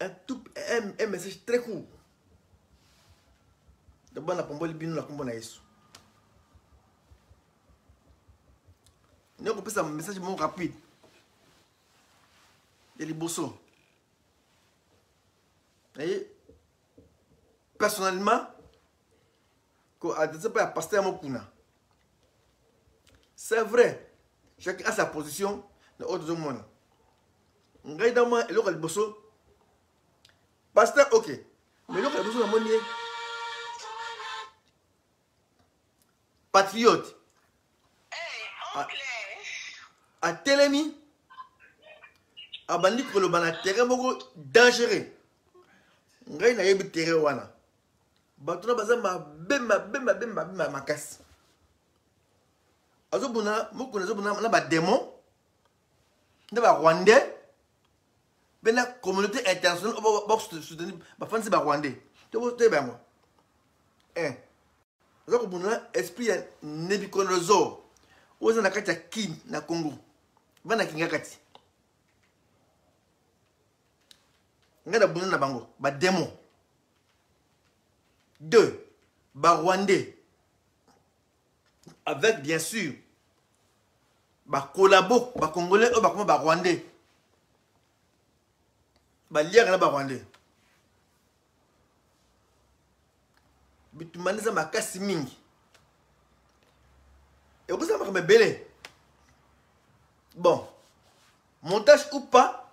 un, tout, un, un message très court dabord napomboli bino na nkombo na yesu nde kopesa message moko rapide ya liboso naye personnellement koadresse mpo ya paster ya mokuna c'est vrai chacun a sa position na oyo tozomona ngai dama eloko ya liboso pasteur ok mais eloko ya liboso namoni ye patriote atelemi abandi koloba na terrain moko dangereux ngai nayebi terrain wana bato na baza mabe mabe mabe mabe ma makasi azobuna mokoni azobuna na bademon nde barwandais mpe na communauté internationale oyo basoutenir bafandisi barwandais toyeba yango eh, aza kobunda na esprit ya nebucodonosor oyo eza na kati ya kin na congo bana kinga kati ngai nabunda na bango bademon Deux, ba Rwandais, avec bien sûr ba collabo, ba Congolais, eux, ba comment ba Rwandais, ba liaka na ba Rwandais. bitumani eza makasi mingi ekozala makambo ebele bon montage ou pas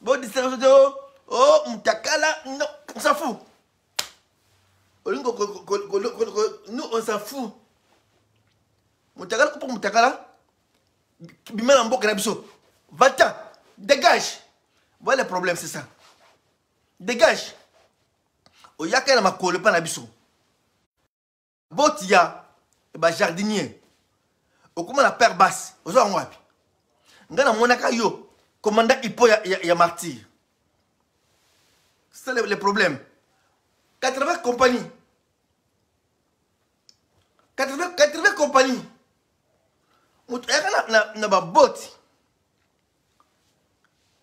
Bo distraction te oh, oh mutakala non, on s'en fout. Olingo nous on s'en fout. Mutakala pour mutakala. Bima na mboka na biso. Va-t'en, dégage. Voilà le problème c'est ça. Dégage. Oyaka na makolo pa na biso. boti ya ba jardinier okoma na père basi oza yango wapi ngai namonaka yo komanda ipo ya, ya, ya martyr c'est le, le problème 80 compagnie 80, 80 compagnie moto ayaka na, na, na baboti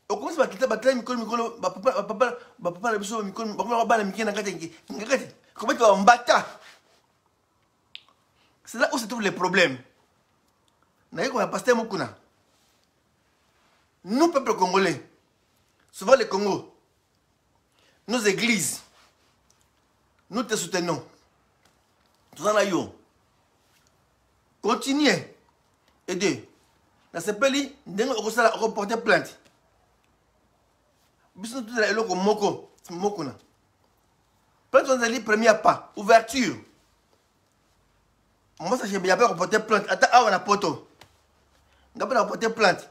okomisi bakita bakita mikolo mikolo bapapa na biso mikolo bakomaka bana mike na kati ya ngakati kobaki bambata c'est là où se trouve le problème naye kona pasteur mokuna nous peuple congolais souvent le congo nos églises nous te soutenons toza na yo continue et deux nasepeli ndenge okosala okoporte plainte biso tozala eloko moko moko na plainte wana ezali premier pas ouverture mosa shebe yape akoporte plainte ata awa na poto nga mpe nakoporte plainte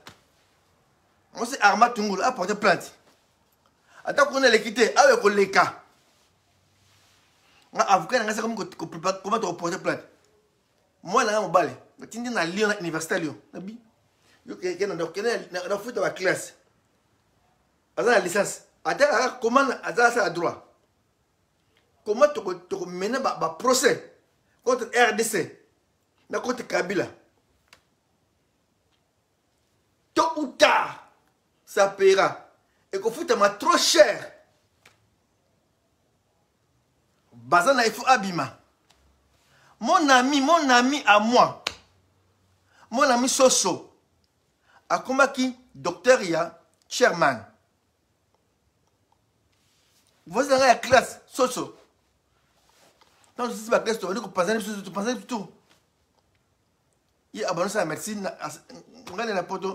mosi arma tungulu aporte plainte ata kuna eleki te awa ekoleka nga avocat na ngai se komi koprepare koma tokoporte plainte mwana ya mobali batindi na lyon na université ya lyon nabi nafuta baklasse aza na licence ata comment aza asala droit comment tokomena baprocès contre rdc na contre kabila tôt ou tard ça paiera ekofutama trop cher baza na ifo abima mon ami mon ami à moi mon ami soso akomaki docteur ya chairman voici na ngai ya classe soso ntango tosusi baklasse tobandi kopanzana biso topanzani bitu ye abandi osala médecine ngai na poto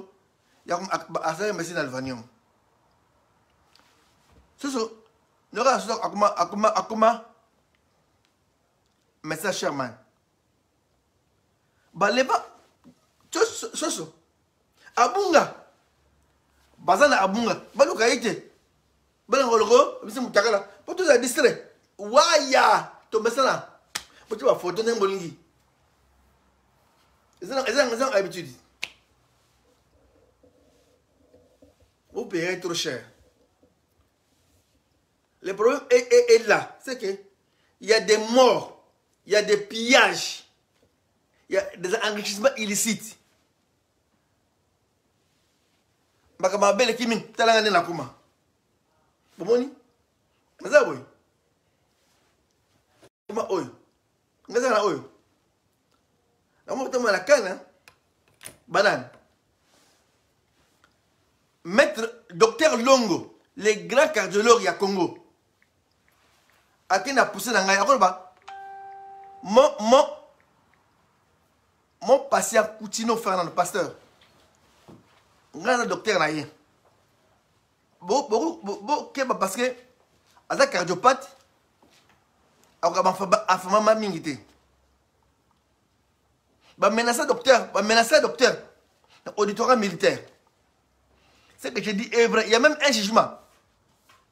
asalaki médecine na alvanium susu nokaka susu akoma akoma akoma médecin sherman baleba soso abunga baza na abunga baluka ye te bana koloko bisi mutakala po toza distrait waya tomesana botya bafoto ndenge bolingi eza habitude vous payerez trop cher le problème est, est, est là c'est que il y a des morts il y a des pillages il y a des enrichissements illicites makambo mabe eleki mingi tala nga nde nakoma bomoni naza boye ma oyo nga zala na oyo yango kotama na kana banane maître docteur longo le grand cardiologue ya congo akende apuse na ngai akoloba mon, mon, mon patient kutino fernando pasteur ngai na docteur na ye bokeba parce que aza cardiopate akokaba afamama mingi te bamenace docteur bamenace docteur na auditorat militaire ce que je dis est vrai il y a même un jugement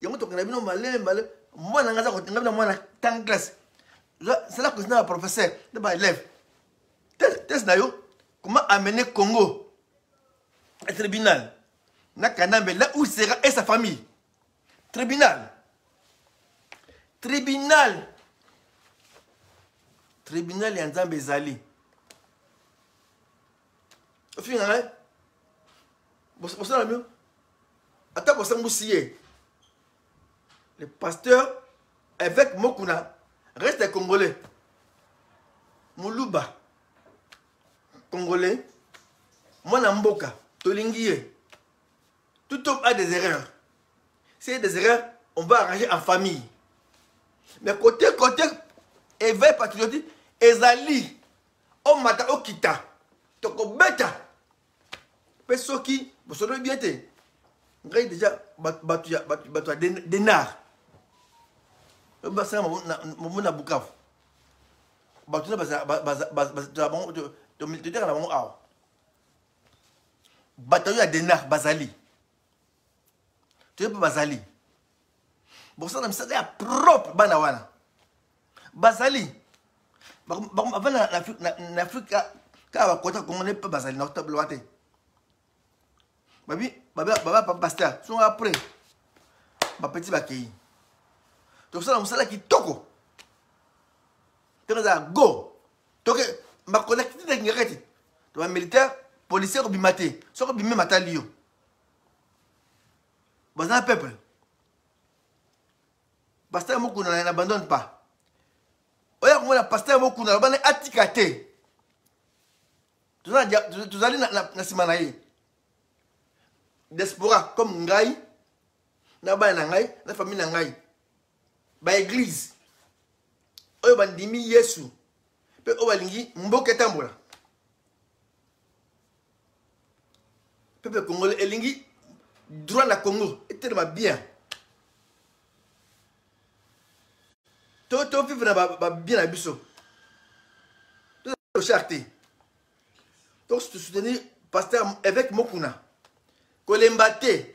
yango tokenda bino malele malele mwana nga aza kotenga bino mwana tang classe zala kotina ba professeur na ba élève tese na yo comment amener congo a tribunal na kanambe là où sera et sa famille tribunal tribunal tribunal ya nzambe ezali ofinga ngai bosala mio ata bosambusi ye le pasteur évêque mokuna reste congolais muluba congolais mwana mboka tolingi ye tout homme a des erreurs c'est des erreurs on va arranger en famille mais côté côté éveil patriotique ezali omata okita tokobeta mpe soki bosololi bien te ngai deja bato ya denar basala momo na bukavu bato na bazalatotekaka na bango awa bato ya denar bazali toyebi bazali bosala misala ya propre bana wana bazali bava na afrique kaka bakota kongo nepe bazali na table wa te babi baba pasteur songo après bapeti bakei tokosala mosala kitoko ntango ezala go toke makonaki te nakingaka te to bamilitaire policier kobima te soki obimi matali yo baza na peuple pasteur mokuna na n'abandonne pas oya komona pasteur mokuna aloba nde atika te tozali na nsima na ye diaspora comme ngai na bana na ngai na famille na ngai baeglize oyo bandimi yesu mpe oyo balingi mboka etambola peuple congolais elingi droit na congo etelema bien to to vivre na ba, ba bien na biso tochar te to soutenir pasteur évêque mokuna kolemba te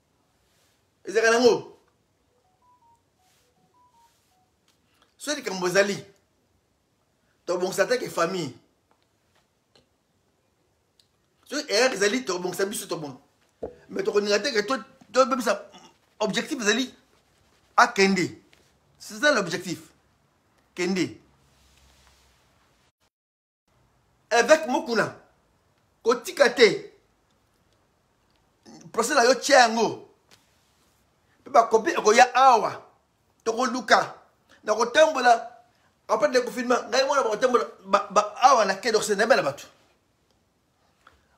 ezalaka nango soki likambo ezali tobongisa atake famille soki erreur ezali tokobongisa biso tobonga mais tokolinga te ke tobebisa objectif ezali akende c'est ça l'objectif kende Évêque Mukuna, kotika te procès na yo tya yango mpe bakopi ekoya awa tokoluka na kotambola apres de confinement ngai mwana bakotambola awa na kedorse nayebela bato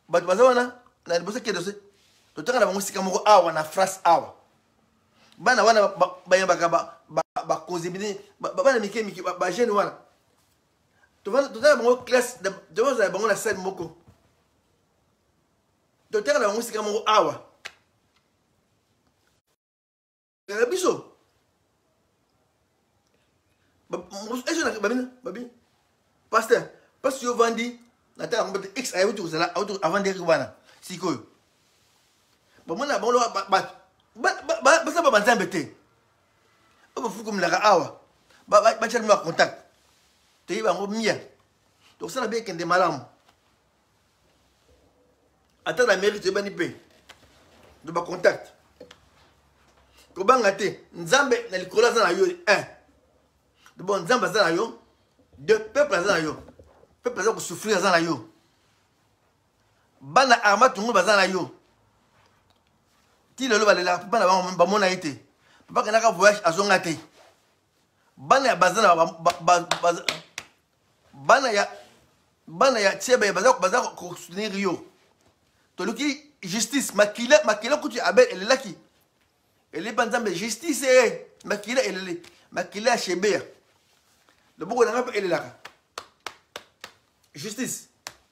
bato baza wana na liboso kedorse totanga na bango esika moko awa na france awa bana wana bayambaka bakonzi bana mike mike bajeune wana totala bango classe tozala bango na salle moko totala na bango sika moko awa na biso babi pasteur mpasi yo vandi natala yango te x ayauti kozala auti avandaki wana sikoyo bamona bango loka bato baza ba banzambe te bafukumelaka awa batya bino bacontact toyebi yango mia tokosala be ekende malamu ata na mairie toyebani mpe to bacontact kobanga te nzambe na likolo aza na yo un bon nzambe aza na yo de peuple aza na yo peuple aza kosouffrir aza na yo bana arma tungu baza na yo ti lelo balelaka papa na bango bamona ye te papa kendaka voyage azonga te bana ya baza na bana ya bana ya tiebe baza baza kosoutenir yo toluki justice makila makila kutu abel elelaki elepa nzambe justice e eh. makila elele makila ya shebeya loboko na ngai mpe elelaka justice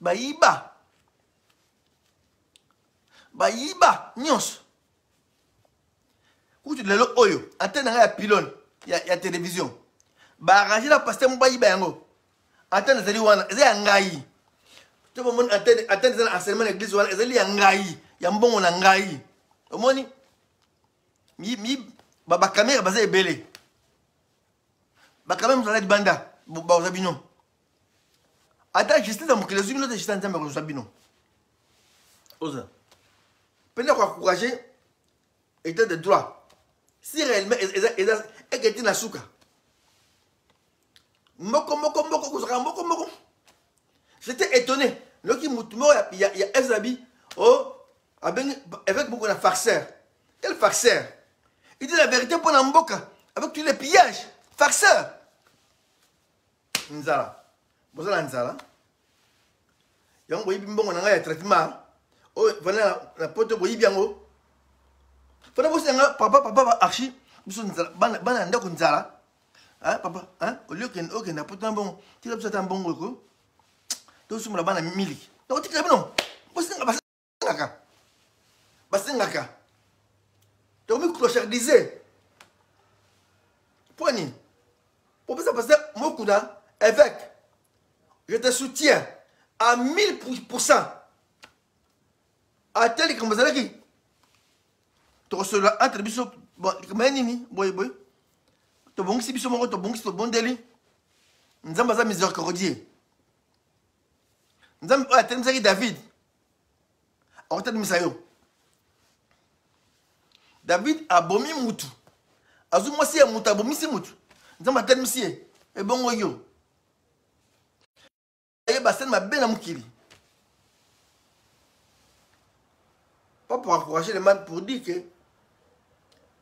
bayiba bayiba nyonso kutu lelo oyo antene na ngai ya pilone ya, ya televizio baarrange na paster mo bayiba yango antene ezali wana eza ya ngai to bomoni antene eza na enseignement na eglise wana ezali ya ngai ya mbongo na ngai omoni bakamera baza ebele bakamera mozala libanda baoza bino ata justice ya mokili ezwi bino te justice nzambe akozwa bino oza mpe ndako akourage état de droit si réellement eketi na suka moko moko moko kozwaka moko moko j'étais étonné loki motu moko ya fzabi o oh, abengi évêque moko na farceur quel farceur il dit la vérité mpo na mboka avec tous les pillages farceur nzala boza na nzala yango boyibi mbongo na ngai ya traitement oyo vana na poto boyibi yango fana bosia nga papa papa ba archi biso bana ya ndako nzala papa olie okende na poto na mbongo tika biso ata mbongo eko tosumola bana miliki tokotikela bino bosenga basengaka basengaka tokomi clochardise mpo nini popesa paster mokuna évêque je te soutiens à 1000 pourcent ata likambo ezalaki tokosolola entre biso likambo ya nini boye boye tobongisi biso moko tobongisi tobondeli nzambe aza miséricordie nzambe oyo atelemisaki david akotalimisa yo david abomi mutu azwi mwasi ya mutu abomisi mutu nzambe atalimisi ye ebongo yo ye basali mabe na mokili pas pour encourager les mal pour dire que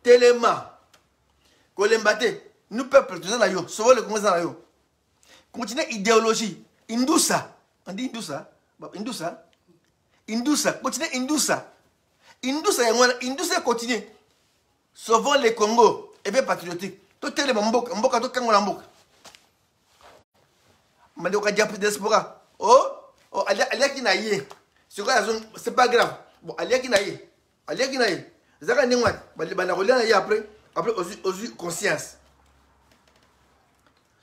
telema kolemba te nous peuple toza na yo sovo le congo eza na yo Continuer idéologie. Indusa. On dit Indusa. Indusa. Indusa. Continuer Indusa. Indusa yango wana. Indusa continuer. Sauvons le Congo. Éveil patriotique. totelema mboka mboka tokangola mboka mandeko ka diaspora o oh, oh, aliaki na ye sikoyo c'est pas grave bon aliaki na ye aliaki na ye ezalaka ndenge wana banda kolia na ye après après ozwi conscience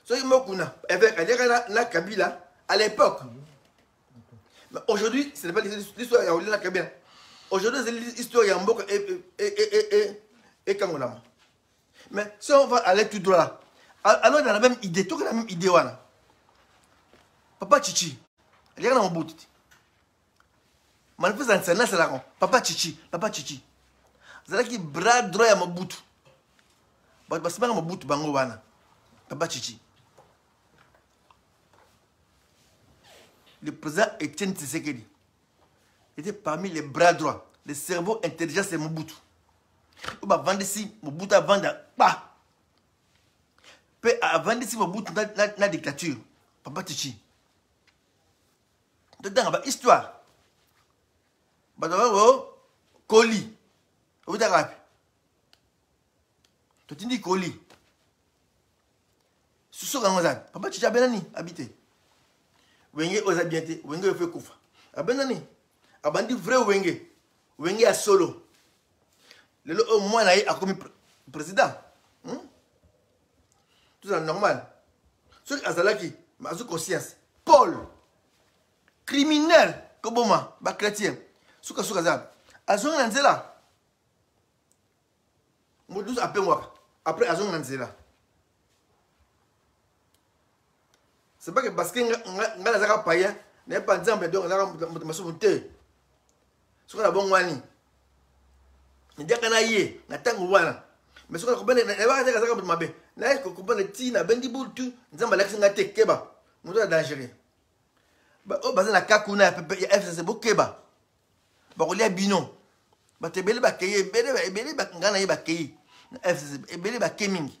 soki mokuna évêque aliaka na, na kabila à l'époque mais aujourd'hui ce n'est pas l'histoire ya kolia na kabila aujourd'hui ezali histoire ya mboka ekangolama mais si on va aller tout droit là alors na la même idée toke na même idée wana papa chichi aliaka na mobutu te manifeste na nsana asalaka papa chichi papa chichi azalaki bras droit ya mobutu bato basimaka mobutu bango wana papa chichi le président etienne tisekedi était parmi les bras droits le cerveau intelligent c'est mobutu oyo bavandisi mobutu avanda kpa mpe avandisi mobutu na, na, na dictature papa chichi totanga ba histoire bato bango koli obitaka wapi totindi koli sosoka yango ezali papa chicha abenda nini abite wenge oza bien te wenge oyo fe kufa abenda nini abandi vrai wenge wenge ya solo lelo oyo mwana ye akomi président hmm? tozala normal soki azalaki azwi conscience paul criminel koboma bachrétien sukasuka aza azongi na nzela moto nyonso apengwaka après azongi na nzela c'est pas que parce que nga nazaka païen naye pa nzambe donc azaka moto masumu te soki na bongwani nadiaka na ye na ntango wana mais soki nakobanda nayebaka te azaka moto mabe naye kokobanda ti nabendi bultu nzambe alakisi nga te keba moto ya dangereux oyo baza na ka kuna ya fcc bokeba bakolia bino bato ebele bakei ebele nga na ye bakei na fcc ebele bakei mingi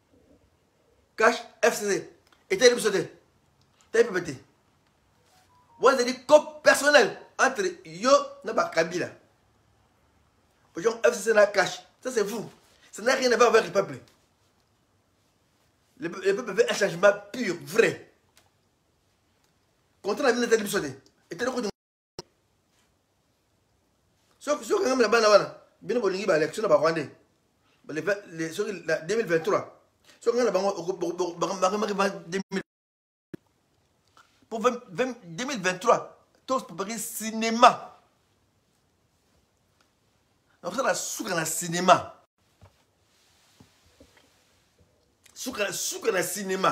cash fcc etali biso te tali pepe te wana ezali cop personnel entre yo na bakabila ojon fcc na cash ça c'est vous ça n'a rien à voir avec le peuple le, le peuple veut un changement pur vrai contrat na bino etali biso te etali soki soki ngambi na bana wana bino bolingi ba election na ba rwandais soki 2023 soki ngai na bango bakamaki 2000 pour 2023 tous préparé cinéma nakosala suka na cinéma suka suka na cinéma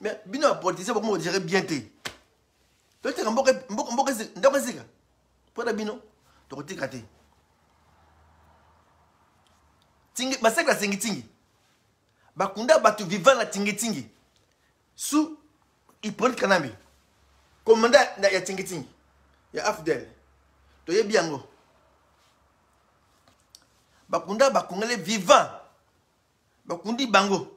mais bino ya politicien bokomi kogere bien te toteka ndako esika mpo na bino tokotika te basakela tingitingi bakunda bato vivant na tingitingi sous hypolite kanambe komanda ya tingitingi ya afdel toyebi yango bakunda bakongole vivant bakundi bango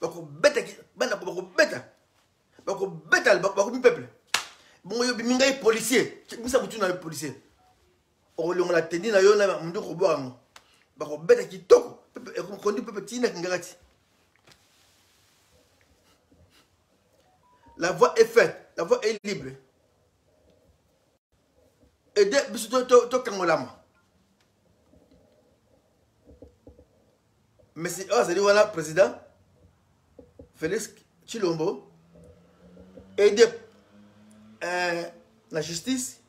bakobeta bana bakobeta bakobeta bakomi peuple bongo yo bimi ngai policier misa motu na yo policier okolongola teni na yo na mundu okobwaka yango bakobeta kitoko ekondi pepe tina kingaka ti la voix est faite la voix est libre ede biso tokangolama to, to mesi oyo azali wana président félix chilombo aide euh, na justice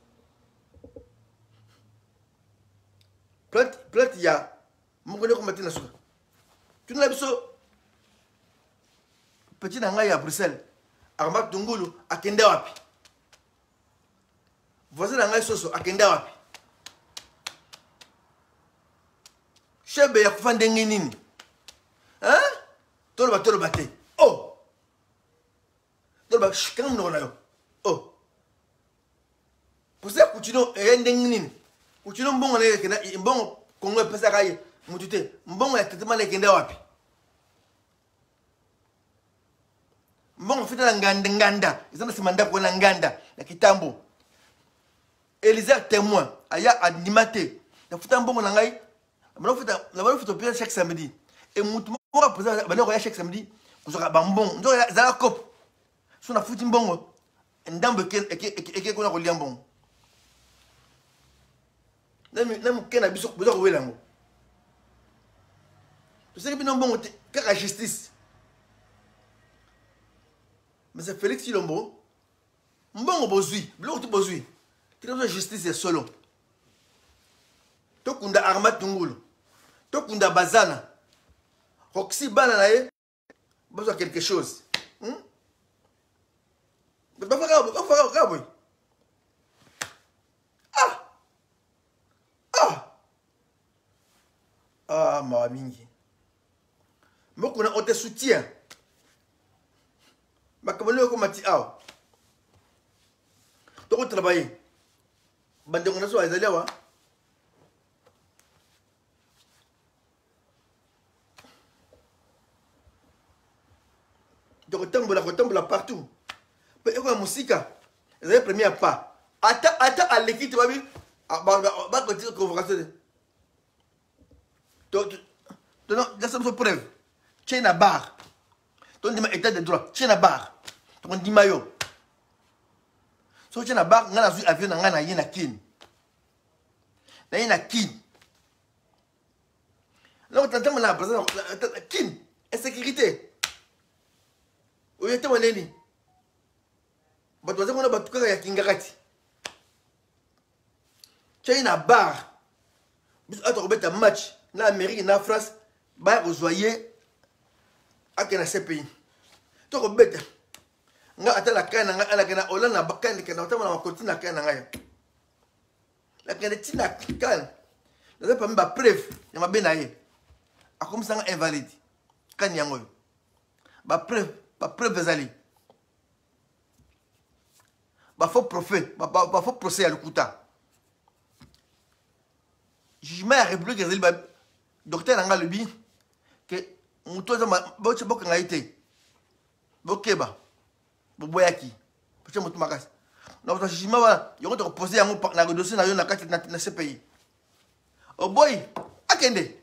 plate, plate ya moko nde komati na suka tuna na biso petit na ngai ya bruxelles akamata tungulu akende wapi voisin na ngai soso akenda wapi shebe ya kufa ndenge nini toloba toloba te o oh! toloba kanga monoko na yo o oh! kosala kutino eya ndenge nini kutino mbongo na ye ekenda mbongo kongo epesaka ye motu te mbongo ya traitement na ekenda wapi mbongo ofita na nganda nganda eza na nsima ndako wana nganda na kitambo elizer témoin aya andima te nafuta mbongo na ngai nabalofita mpe chaque samedi e motu moko apresent banakoya chaque samedi kozwaka bambongo nzoka ezala cope so nafuti mbongo ndambo eke kuna kolia mbongo na moke na biso boza kowela yango toseki bino mbongo te kaka justice mese félix chilombo mbongo bozwi biloko ti bozwi tinazo justice ya solo tokunda arma tungulu tokunda bazana roxy bana na ye bazwa quelque chose hmm? bafaka boye ah ah ah mawa mingi mokuna ote soutien makambo nde ekoma ti awa tokotravaille bandeko na biso ezali awa tokotambola kotambola partout mpe ekoya mosika ezali premier pas ata ata aleki te babi bakotika convocation te tolasa biso preuve tie na bar tondima état de droit tie na bar tokondima yo soki tie na bar ngai nazwi avion na ngai na ye na kini na ye na kini na kotata mwana baza kin insécurité oyo ete waneni bato baza kuna bato kaka ya kingakati cai na bar biso ato kobeta match na amérique na france baya kozwa ye ake na cpi to kobeta nga ata na kai na ngai alake na hollande na kai na otama na makoti na kai na ngai nakende ntina kane naza pami bapreuve ya mabe na ye akomisanga invalide kani yango oyo bapreuve bapreuve ezali bafaux prophète bafaux procès ya lokuta jugement ya république ezali docteur na ngai alobi ke moto aza bokanga ye te bokeba boboyaki totie motu makasi nakozwa jugement wana yango tokopose yango na dossier na yo na kati na cpi oboyi akende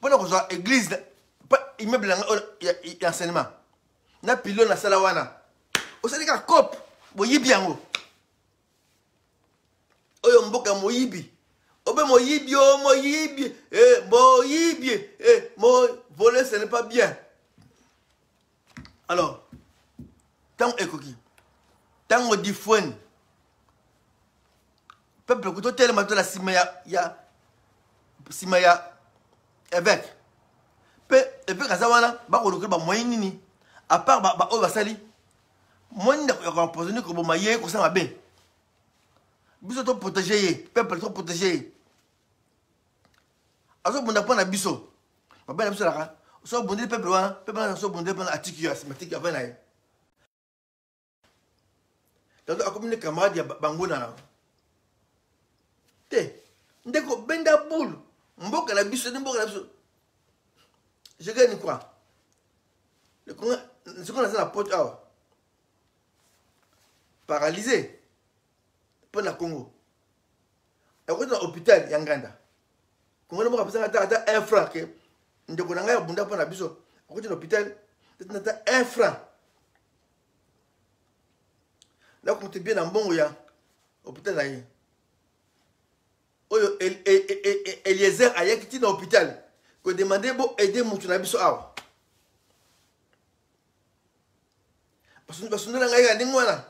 mpo na kozwa église immeuble yanga oyo ya enseignement na pilo nasala wana osali kaka cope boyibi yango oyo mboka moyibi obe moyibi o oh, moyibi eh, moyibi eh, mo voler ce n'est pas bien alors ntango ekoki ntango difueni peuple kuto telema tola nsima ya, ya nsima ya évêque mpe évêque aza wana bakolokela bamoyen nini apart baoyo ba, ba basali moyen nini ya koempoisonne koboma ye kosala mabe biso toprotege ye peuple toprotege ye azobunda mpo na biso mabe na biso alaka so obundeli peuple wana peuple wana so obundeli mpona atiki yo asimatiki ave na ye tando akomi ne camarade ya banguna na te ndeko benda boule mboka na biso nde mboka na biso je gagne quoi sikoyo naza na pote awa paralyse mpo na congo akoti na hôpital ya nganda kongo na moko apesaka ata ata un franc ke ndeko na ngai abunda mpo na biso akoti na hôpital ata un franc nakontribue na mbongo ya hôpital na ye oyo eliezer ayaki ti na hôpital kodemande bo aide motu na biso awa basundola ngai ya ndenge wana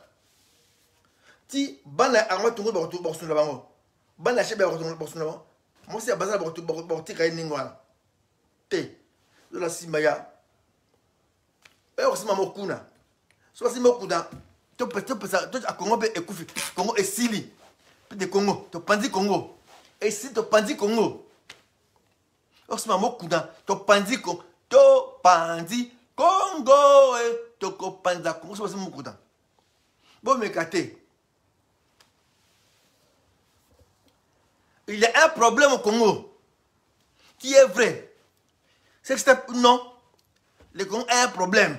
ti bana ya arma tongoli bakosundola bango bana ya shebe bakosundola bango mwasi ya bazala bakotika ye ndenge wana te lola nsima ya oyo kosima mokuna so basimi mokuna topesa kongo mpe ekufi kongo esili mpe de kongo topanzi kongo esili topanzi kongo osima mokuna topanzi ko topanzi kongo e tokopanza kongo soki osimi mokuna bomeka te il y a un problème au congo qui est vrai c'est que non le congo a un problème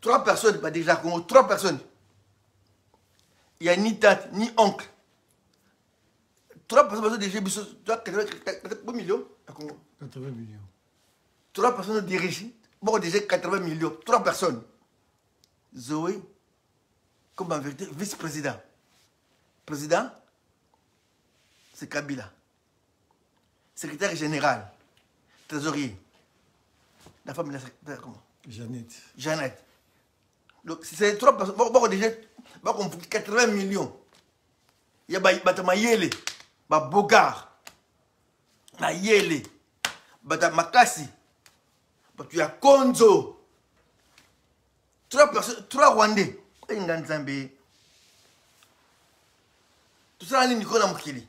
trois personnes ba déjà congo trois personnes ya ni tante ni oncle trois personnes bazo dirige biso bo million ya congo 80 million trois personnes dirige boko dirige 80 million trois personnes zoe comme en vérité vice président président c'est kabila secrétaire général trésorier la femme de la comment Jeannette Jeannette donc c'est trop parce que déjà ba ko 80 millions ya ba bata mayele ba bogar na yele bata makasi batu ya konzo trois personnes trois rwandais enga nzambe tosala nini kona mokili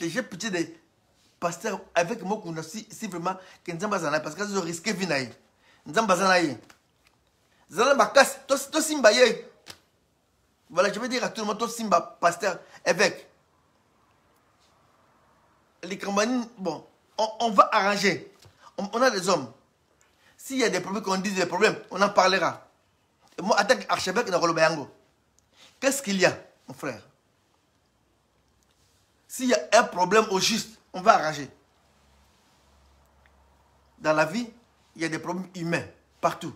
Et j'ai pitié de pasteur avec Mokunda si, si vraiment que Nzambe azala parce que azo risquer vie na ye. Nzambe azala ye. Zala makasi to to simba ye. Voilà, je vais dire à tout le monde to simba pasteur évêque. Les campagnes bon, on, on va arranger. On, on a des hommes. S'il y a des problèmes qu'on dise des problèmes, on en parlera. Et moi attaque archevêque na koloba yango. Qu'est-ce qu'il y a mon frère? S'il y a un problème au juste, on va arranger. Dans la vie, il y a des problèmes humains, partout.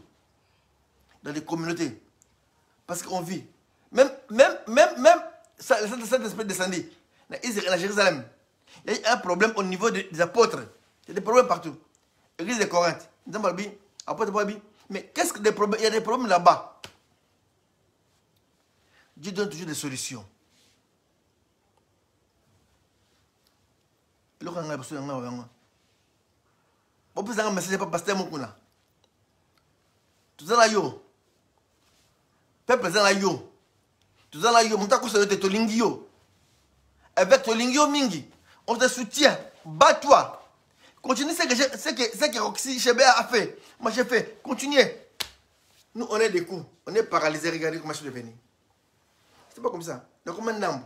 Dans les communautés. Parce qu'on vit même, même, même, même, saint esprit descendit. à Jérusalem. Il y a un problème au niveau des apôtres. Il y a des problèmes partout. Église de Corinthe. Mais qu'est-ce que des problèmes Il y a des problèmes là-bas. Dieu donne toujours des solutions. eloko ya ngai boso ya ngai oyo yango bopesanga message pa paster moko kuna toza na yo pepe eza na yo toza na yo moto akosa yo te tolingi yo avec tolingi yo mingi on te soutient bat toi continue ce que, ce que, ce que roxy chebe a fait moi j'ai fait continuer nous on est des coups on est paralysé regardez comment je suis devenu c'est pas comme ça nakoma ndambo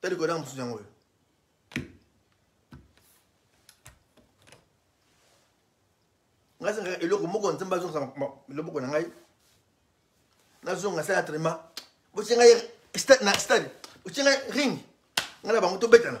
tali kodanga mosusu yango oyo ngai sengaka eloko moko nzambe azongisa loboko na ngai nazonga sala entraînement botie ngai na stade botie ngai ring ngai na bango tobetana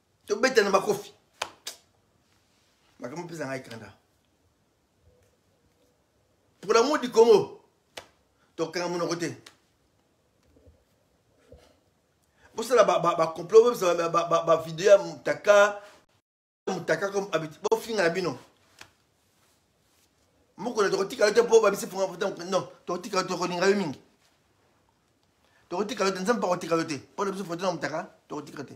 tobeta na bakofi makambo mpeza ngai kanda pour l'amour du congo tokanga monoko te bosala bacomplot bobisa bavideo ya mutaka mutaka comme habitude bofinga na bino mokolo tokotika yo te mpo babisi fonga mpo te non tokotika yo tokolinga yo mingi tokotika yo te nzambe akotika yo te mpo na biso foto na mutaka tokotika te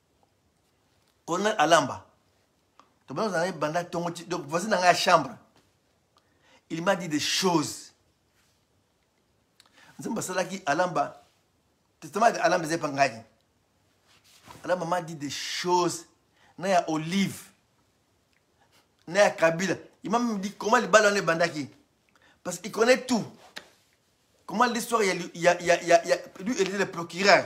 colonel alamba tobanda kozala ye banda tongo ti donc voisin na ngai ya chambre il m'a dit des choses nzambe asalaki alamba testament ya alamba eza epa ngai alamba m'a dit des choses na ya olive na ya kabila il m'a même dit comment libala wana ebandaki parce qu'il connaît tout comment l'histoire ya, ya, ya, ya, ya lui il était le procureur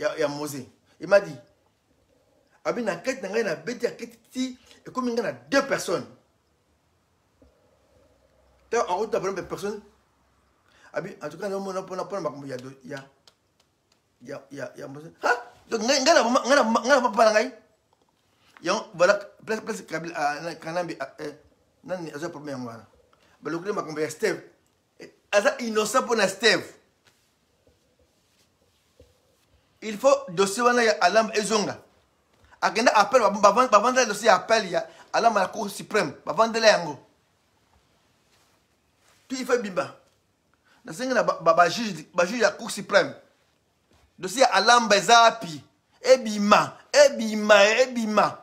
ya, ya mose emadi abi na kati na ngai na beti ya keti ti ekomi ngai na deux personnes ta akota bana mpe personne abi en tout cas naomona mpona mpona makambo ya ya ya ya ya mose ha donc ngai na ngai na ngai na papa na ngai yango voilà place place kabila kanambe nani aza problème yango wana balokoli makambo ya steve aza innocent mpo na steve il faut dossier wana ya alamba ezonga akenda appel bavandela dossier ya appel ya alamba na cour suprême bavandela yango tu ifa ebimba nasengi na bajuge ya cour suprême dossier ya alamba eza api ebima ebima ebima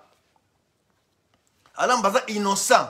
alamba aza innocent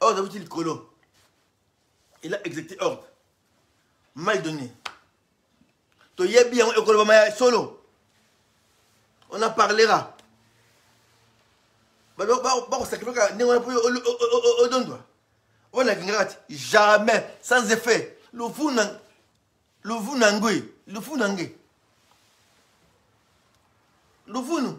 ordre euti likolo il a exécuté ordre mal donné toyebi yango ekolobama ya solo on en parlera bakosacrifie kaka ndenge wana mpo odondwa olakingaka kati jamais sans effet lufu na ngui lufu na nge lufunu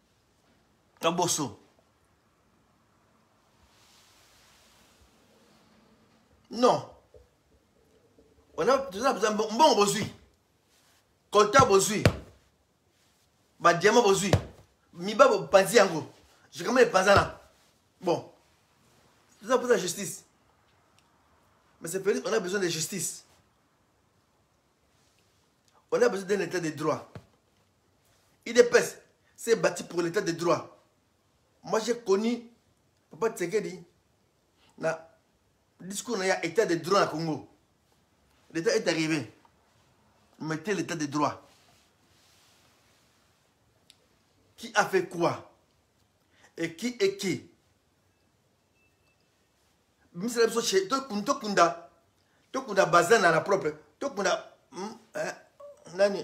na boso non mbongo bozwi kota bozwi badiama bozwi miba bopanzi yango jekamai epanzana bon toza mpoza justice mais c'est peut-être on a besoin de justice on a besoin d'un état de droit idps c'est bâti pour l'état de droit moi j'ai connu papa tsekedi na discours na ya état de droit na congo l'état est arrivé mettez l'état de droit qui a fait quoi et qui est qui bimisala biso chez tokunda tokunda bazana na propre tokunda hmm, eh, nani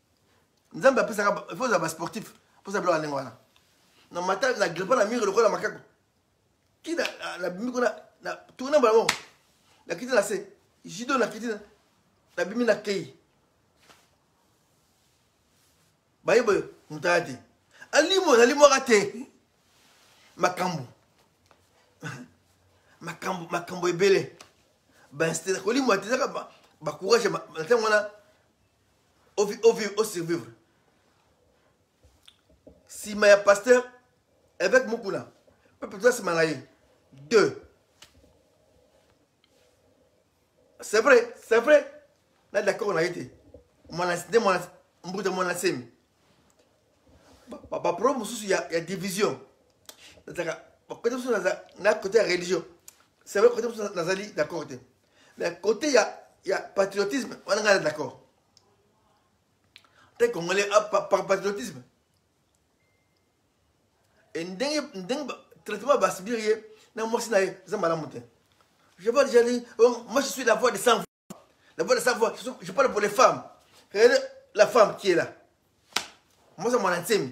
nzambe apesaka il faut ozala basportif mpoza biloko ya ndenge wana na mata na gripa na mire lokola makako ti nabimi kuna na tourne bango nakiti na se judo nakiti nabimi na kei baye boye moto aya te alimo nalimwaka te makambo makambo makambo ebele bainstela kolimwa te ezaka bacourage na ntango wana o survivre nsima ya pasteur évêque mukuna pepe toza nsima na ye deux c'est vrai c'est vrai na d'accord na ye te nde mbuta mwana semi baproblème mosusu ya division nazalaka kote mosusu na kote ya religion c'est vrai kote mosusu nazali d'accord te mais côté ya ya patriotisme wana ngai na d'accord te congolais ah, par, par patriotisme e ndenge ndenge traitement basibir ye na mwasi na ye eza malamu te je vois déjà dit oh, moi je suis la voix de sans voix la voix de sans voix je parle pour les femmes regardez la femme qui est là moi c'est mon intime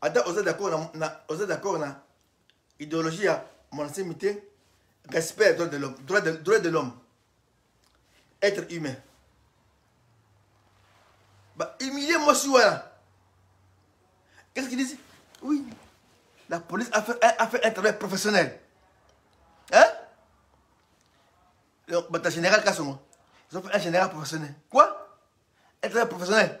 ata oza d'accord na, na oza d'accord na idéologie ya monsemi te respect ya droit de l'homme droit de, droit de l'homme être humain ba humilie mwasi wana qu'est-ce qu'ils disent oui la police a fait, a fait un travail professionnel hein donc bata général kasongo ils ont fait un général professionnel quoi un travail professionnel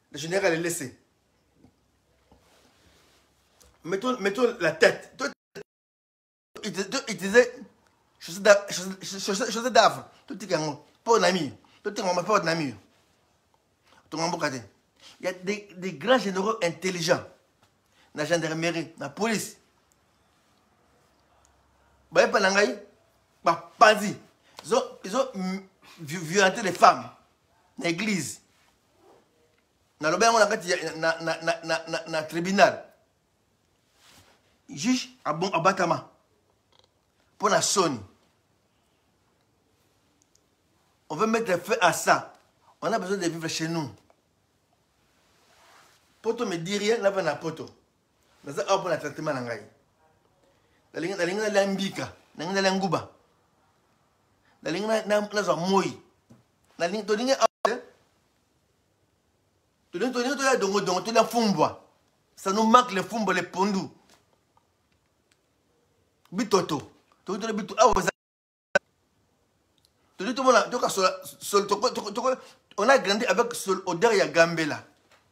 le général est laissé mettons, mettons la tête utiliser chaussée d'avre totika yango mpo na mire totika yango mpo na mire tonga mboka te il y a des, des grands généraux intelligents na gendarmerie na police bayepa na ngai bapanzi ils ont violenté les femmes na église naloba yango na kati na, na, na, na, na, na tribunal juge abon abatama mpo na soni on veut mettre feu à ça on a besoin de vivre chez nous poto me dit rien nava na poto naza awa mpo na traitement na ngai nalingi nalia mbika nalingi nalia nguba nalingi nazwa moi nalingi tolingi awa te tolingi tolingi toya dongodongo tolia fumbwa ça nous manque le fumbwa le pondu bitoto tokoki tolia bito awa oza tolingi tomona tokasola on a grandi avec sol odeur ya gambela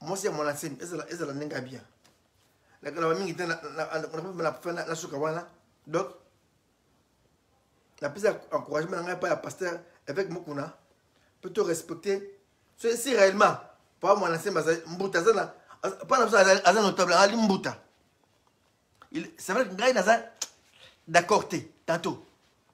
mwasi ya mwana nsemi ezala ndenge ya bien nakalaba mingi te nasuka wana donc napesi encouragement na ngai epai ya pasteur évêque mokuna mpe to respecte si réellement papa mwana nsemi azali mbuta aza na mpo na biso aza notable azali mbuta c'est vrai ngai naza d'accord te tantôt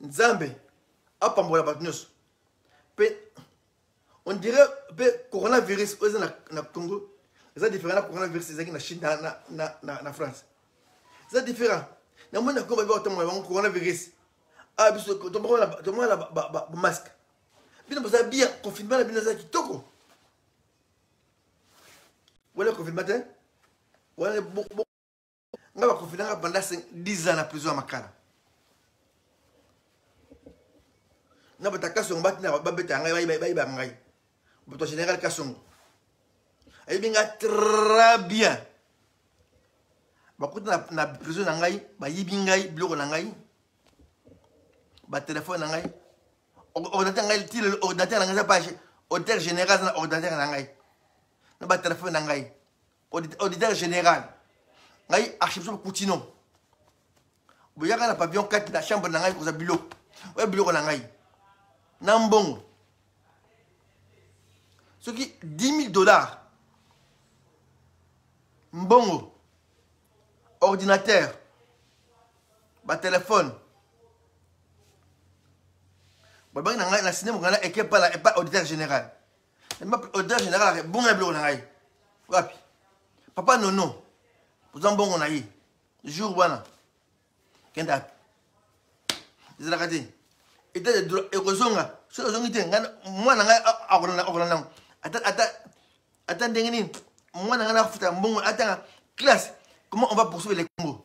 nzambe apambola bato nyonso mpe on dirait mpe coronavirus oyo eza na congo eza différent na coronavirus ezalaki na chine na france eza différent namoni na koba baotambola bango coronavirus a biso tomona masque bino boza bien confinement na bino eza kitoko wala confinement te wana nga bakofina nga banda 10 ans na prison ya makala na bata kasongo batina babeta ngai bayeba ngai bato général kasongo ayebi ngai très bien bakuti na, na prison na ngai bayibi ngai biloko na ngai batelefone na ngai ordinateur ngai ti lelo ordinateur na ngai eza page hotel général aza na ordinateur na ngai na batelefone na ngai auditeur général ngai archibishop kutino boyaka na pavillon kati na chambre na ngai koza biloko oya biloko na ngai na mbongo soki 10 000 dollars mbongo ordinateur batelefone babangi na ngai na sinema ngai na ekepala epa auditeur général odeur général ake bongo ya biloko na ngai wapi papa nono oza mbongo na ye jour wana kende api ezalaka te etat de droit ekozonga soki ozongi te mwana ngai akolanda yango ata ndenge nini mwana ngai nafuta mbongo atanga classe comment on va poursuivre les congo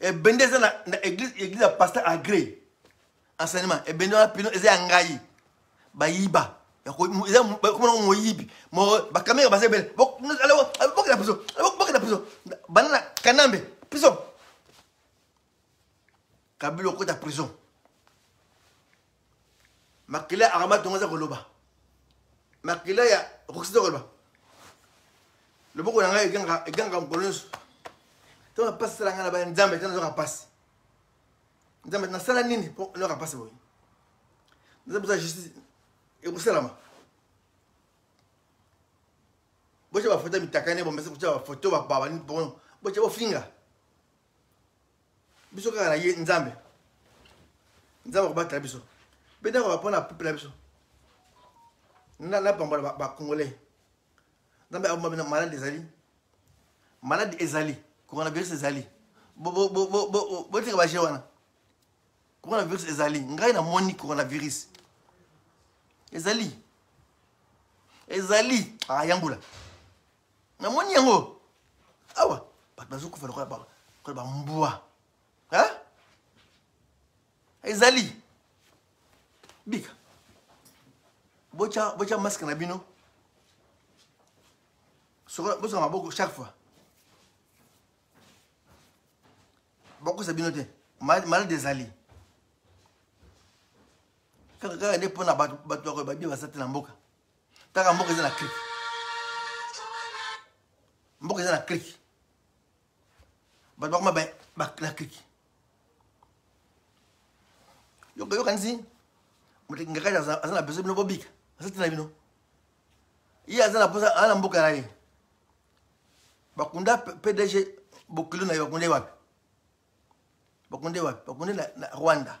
ebende eza na, na église, église ya pasteur agré enseignement ebende wana pino eza ya ngai bayiba komona moyibi bakamera baza ebele bokenda prison bokenda prison bana na kanambe prison kabila okota prison makila ya arama tongo aza koloba makila ya roxi aza koloba loboko na ngai egangaka mokolo nyonso to napasi sala ngai na baya nzambe te nazoka mpasi nzambe nasala nini mpo nayoka mpasi boye nzambe oza justice ekosalama botya bafoto ya mitakani bomesa kotya bafoto bababa nini mpo botya bofinga biso kaka na ye nzambe nzambe akobatela biso mpe ntango bapona peple na biso napambola bacongolais nzambe abomba bino malade ezali malade ezali coronavirus ezali botika baje wana coronavirus ezali ngai namoni coronavirus ezali ezali ayambula ah, namoni yango awa bato bazokufa lokola bambwa ezali bika botya botya masque na bino bozwa maboko chaque fois bakosa bino te malade ezali kaka kaka nde mpona bato bakoye babia baza te na mboka kaka mboka eza na clic mboka eza na clic bato bakoma na clic yokanisi ngakati aza na besoin bino bobika aza tina bino ye aza na posa aza na mboka na ye bakunda pdg bokilo na ye bakunde wapi bakunde wapi bakunde na rwanda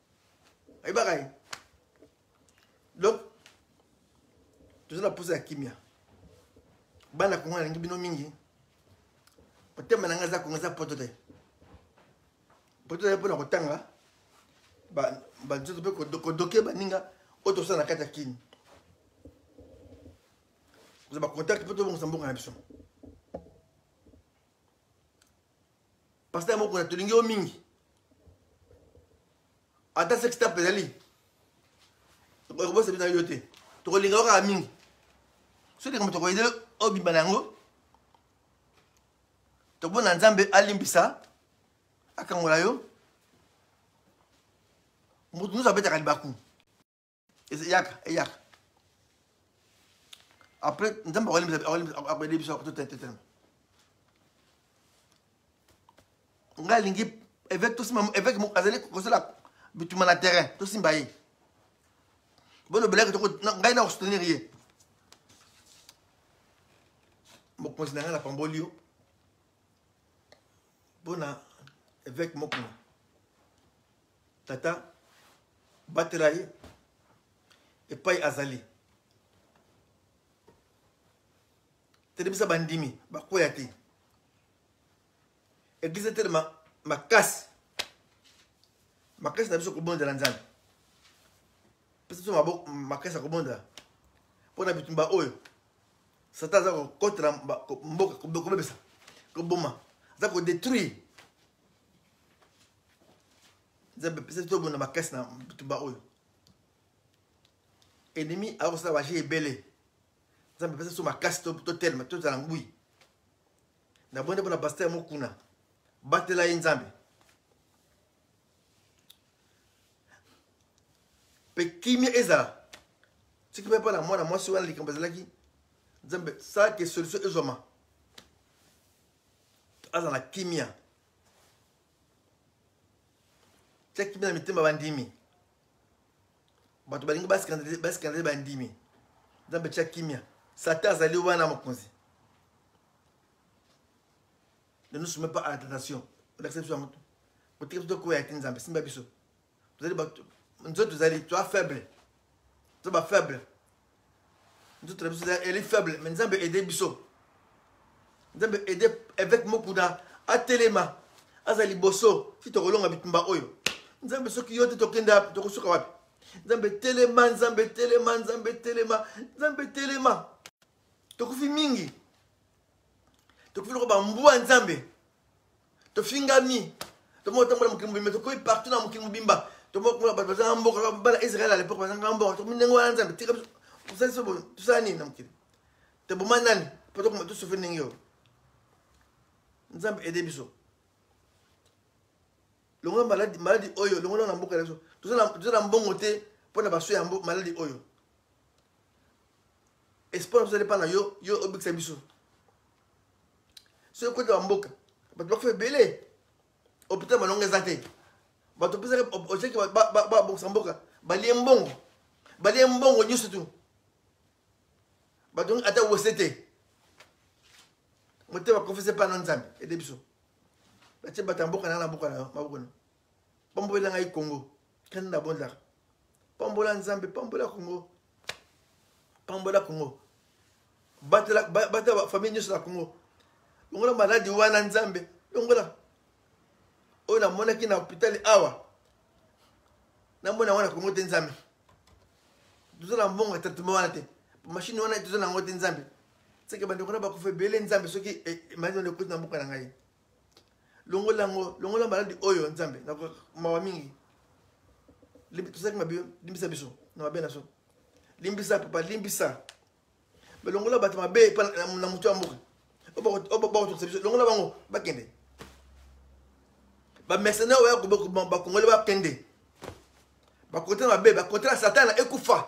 ayebaka ye donc toza na mposa ya kimia bana kongo nalingi bino mingi motema na ngai aza kongo eza poto te poto te mpona kotanga banzoto mpe kodoke baninga oyo tosala na kati ya kini kozwa bacontact mpo tobongisa mboka na biso pasteur moko tolingi yo mingi ata sexe tape ezali ekobosami na yo te tokolinga yo kaka mingi soki likambo tokoyede obimba na yango tokobona nzambe alimbisa akangola yo moto nyonso abetaka libaku eyaka eyaka après nzambe akoyede biso totetetema ngai alingi évêque tosimba évêque moko azali kosala bituma na terrain tosimba ye bolobelaki ngai na kosoutenir ye mokonzi na ngai na pamboli yo mpo na évêque moko tata batela ye epai azali telemisa bandimi bakwea te eglize etelema makasi makasi na biso kobondela nzambe pesa biso maboko makasi ya kobondela mpo na bitumba oyo satan aza kokotela mboka kobebisa koboma aza kodetruire nzambe pesa tobona makasi na bitumba oyo ennemi akosala baje ebele nzambe pesa biso makasi totelema tozala ngwi na bonde mpo na basta ya mokuna batela ye nzambe mpe kimia ezala soki mpe mpo na mwana mwasi wana likambo ezalaki nzambe sala ke solution ezwama azala na kimia tia kimia na mitema bandimi bato balingi baskandale bandimi nzambe tia kimia satan azali wana mokonzi ne nous soumet pas à la tentation olakisa biso yango to kotika biso tokoya te nzambe simba biso tozali bato nzoto ezali toa faible toza ba faible nzoto na biso eli faible mais nzambe aide biso nzambe aide évêque mokuna atelema aza liboso ti tokolonga bitumba oyo nzambe soki yo te tokenda wapi tokosuka wapi nzambe telema nzambe telema nzambe telema nzambe telema tokufi mingi tokufi loko bambwa nzambe tofingami tomo otambola mokili mobimba tokomi partout na mokili mobimba tomokola bato bazanga mboka bana israel à l'époque bazanga mboka tokomi ndenge wana nzambe tika tosali so boye tosala nini na mokili toboma nani mpo tokoma tosufe ndenge oyo nzambe ede biso longola maladi maladi oyo longola na mboka na biso toza na mbongo te mpo na baso ya maladi oyo espoir na biso ezali mpa na yo yo obikisa biso soki ekoti na bamboka bato bakufa ebele hôpital malonga eza te bato opesaki ozeki babongisa mboka balie mbongo balie mbongo nyonso tu batongi ata wese te motema kofese mpa na nzambe ede biso batie bato ya mboka na na mboka na maboko na pambolela ngai congo kani nabondaka pambola nzambe pambola congo pambola congo batela batela famille nyonso na congo longola maladi wana nzambe longola oyo namonaki na hôpital awa namona yango na congo te nzambe toza na mbongo ya traitement wana te mashine wana toza na yango te nzambe seke bandeko na bakufa ebele nzambe soki eh, eh, maiekoti na mboka na ngai longola yango longola maladi oyo nzambe na mawa mingi tozalaki mabe limbisa biso na mabe na so limbisa papa limbisa me longola bato mabe epa na motu ya mboka bakotokisa biso longola bango bakende bamercenaire oya bakongole bakende bakotela mabe bakotela satana ekufa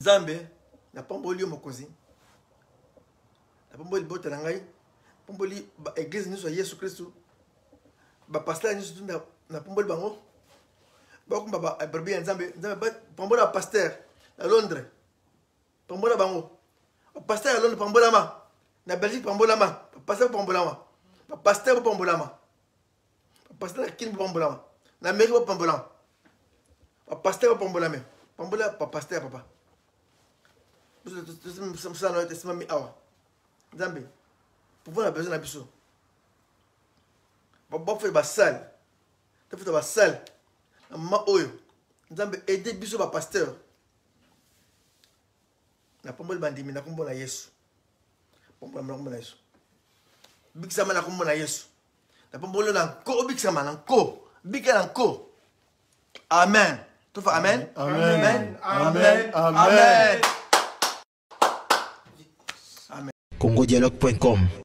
nzambe napamboli yo mokonzi napamboli libota na ngai napamboli baeglize nyonso ya yesu kristu bapastere nyonso tu napamboli bango bakumba babrbi ya nzambe nzambe pambola bapastere na londres pambola bango bapastere ya londres pambolama na belgique pambolama bapastere pambolama bapastere bopambolama bapasteur na kini bapambolama na meri bapambolama bapasteur bapambolame pambola bapasteur papa mosala na yo tesimami awa nzambe pouvoir na besoin na biso bafete basale tofete basale na mama oyo nzambe aide biso bapasteur napamboli bandimi na kombo na yesu pambola na kombo na yesu bikisama na kombo na yesu napomboli yo na nko obikisama na nko bika na nko amen tofa amen amen amen amen congodialogue.com